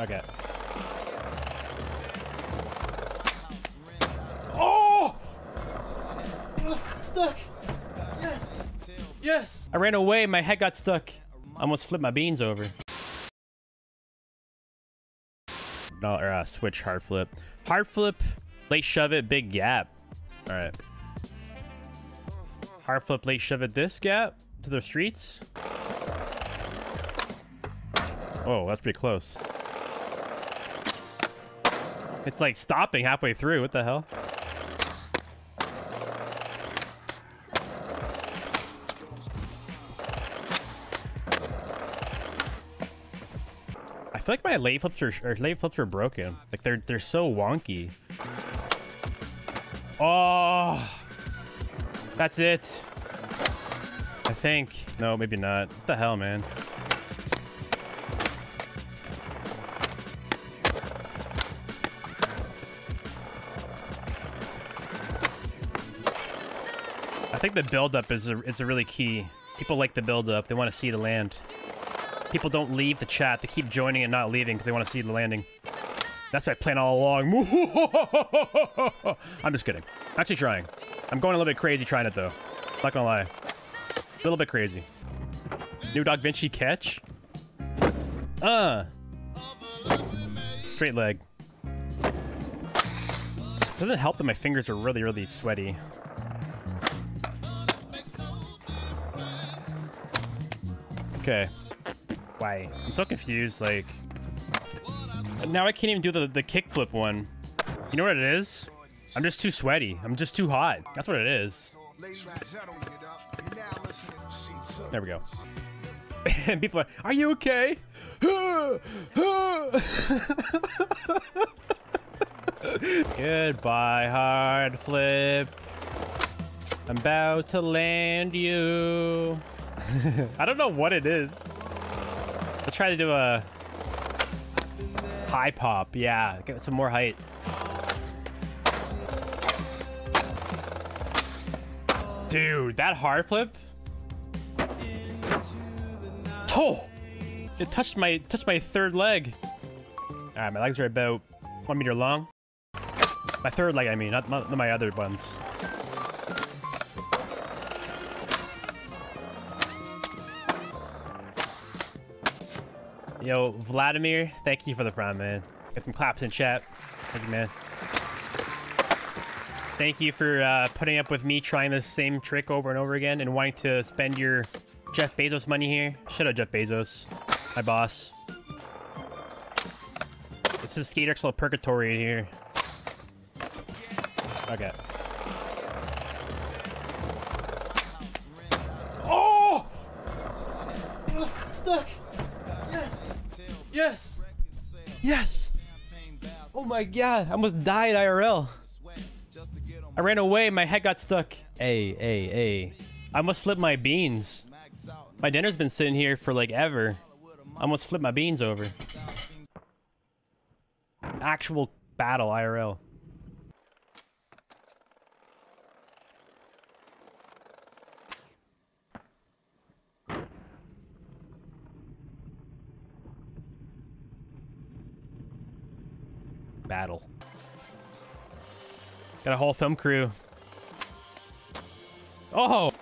Okay. Oh! Stuck. Yes. Yes. I ran away. My head got stuck. I almost flipped my beans over. No, or uh, switch hard flip. Hard flip, late shove it, big gap. All right. Hard flip, late shove it, this gap to the streets. Oh, that's pretty close. It's like stopping halfway through. What the hell? I feel like my late flips are or late flips are broken. Like they're they're so wonky. Oh, that's it. I think. No, maybe not. What the hell, man? I think the build-up is a, is a really key. People like the build-up. They want to see the land. People don't leave the chat. They keep joining and not leaving because they want to see the landing. That's my plan all along. I'm just kidding. Actually trying. I'm going a little bit crazy trying it, though. Not gonna lie. A little bit crazy. New Dog Vinci catch? Uh. Straight leg. Doesn't help that my fingers are really, really sweaty. Okay. Why? I'm so confused, like... Now I can't even do the, the kickflip one. You know what it is? I'm just too sweaty. I'm just too hot. That's what it is. There we go. and people are, are you okay? Goodbye, hard flip. I'm about to land you. I don't know what it is. Let's try to do a high pop. Yeah, get some more height. Dude, that hard flip. Oh, it touched my touched my third leg. All right, my legs are about one meter long. My third leg, I mean, not, not my other ones. Yo, Vladimir, thank you for the prime, man. Get some claps in chat. Thank you, man. Thank you for uh, putting up with me trying the same trick over and over again and wanting to spend your Jeff Bezos money here. Shut up, Jeff Bezos. My boss. This is Skaterxl Purgatory in here. Okay. Oh! Stuck! Yes! Yes! Yes! Oh my god, I almost died IRL. I ran away, my head got stuck. Hey, hey, hey. I almost flipped my beans. My dinner's been sitting here for like ever. I almost flipped my beans over. Actual battle IRL. Battle. Got a whole film crew. Oh!